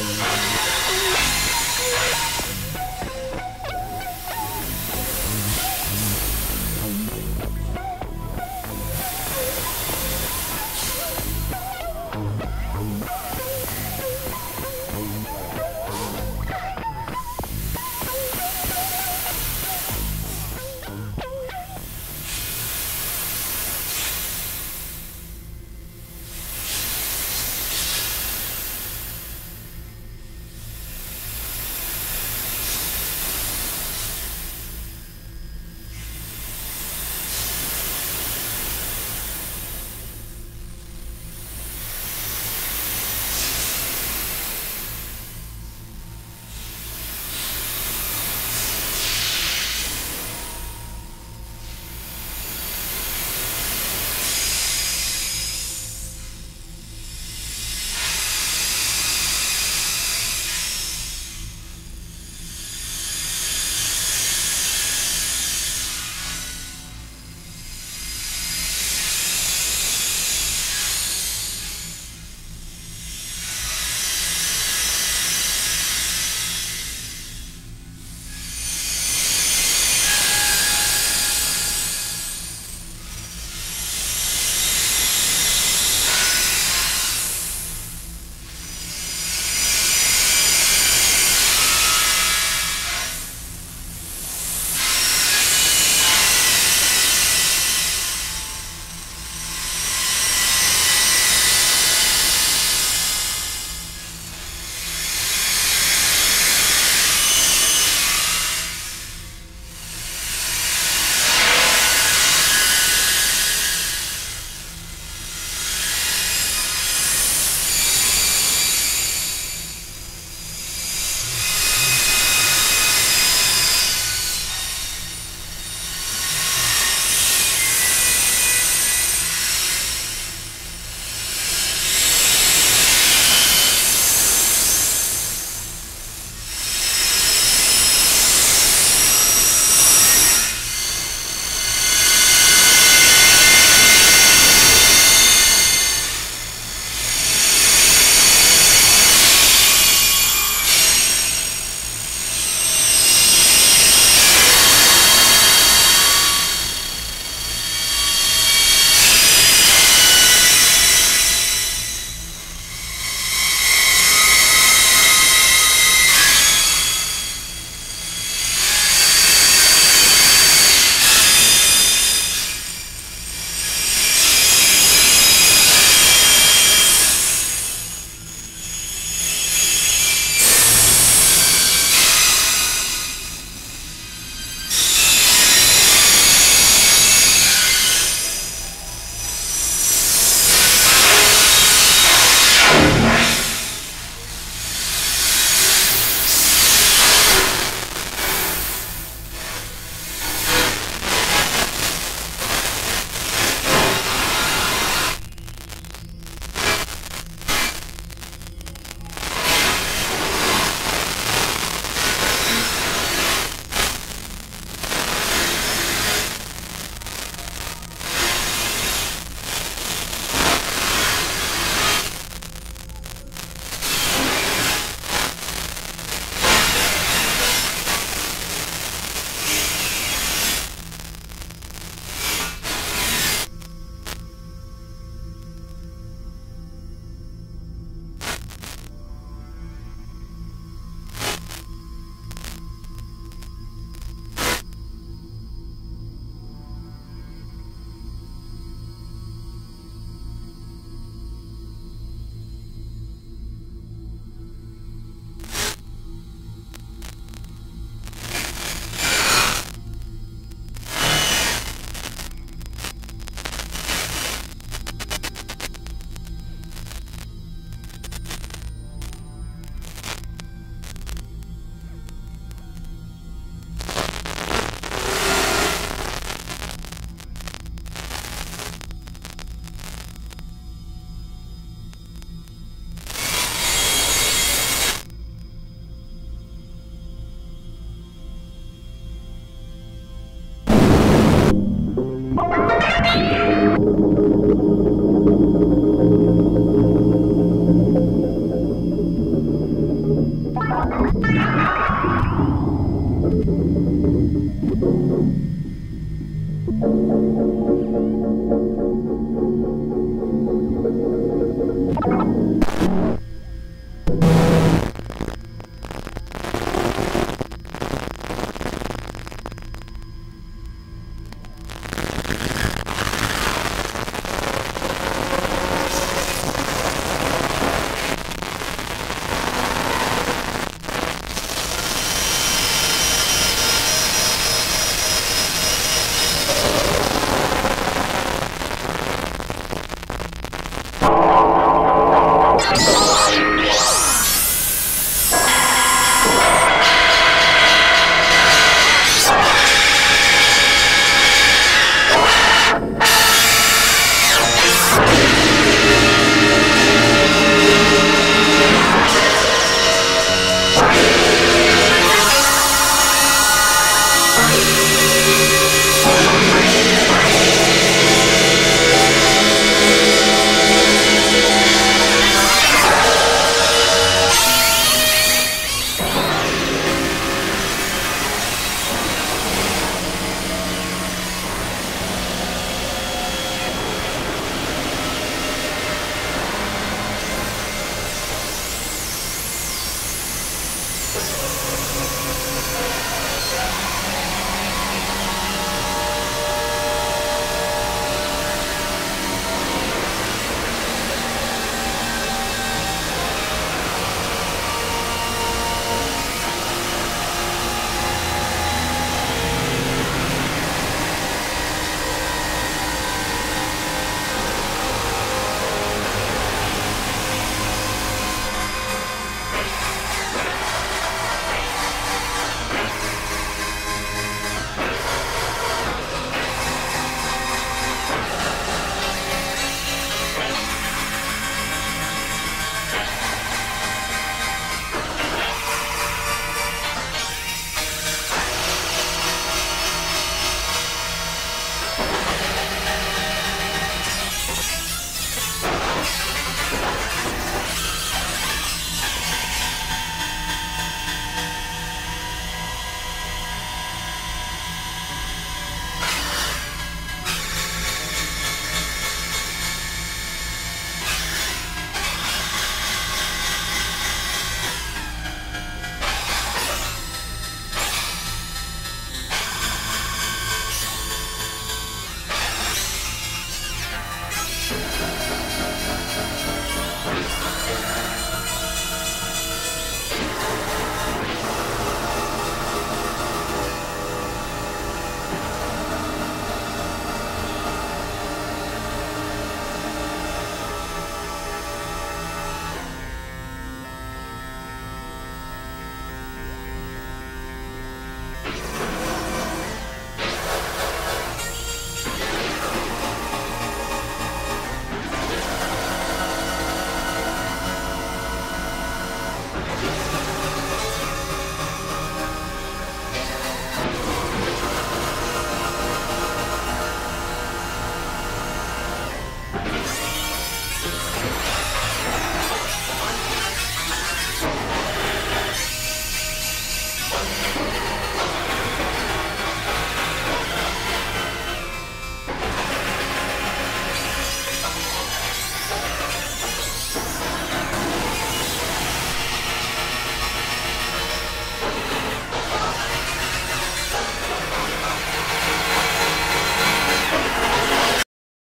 Aí,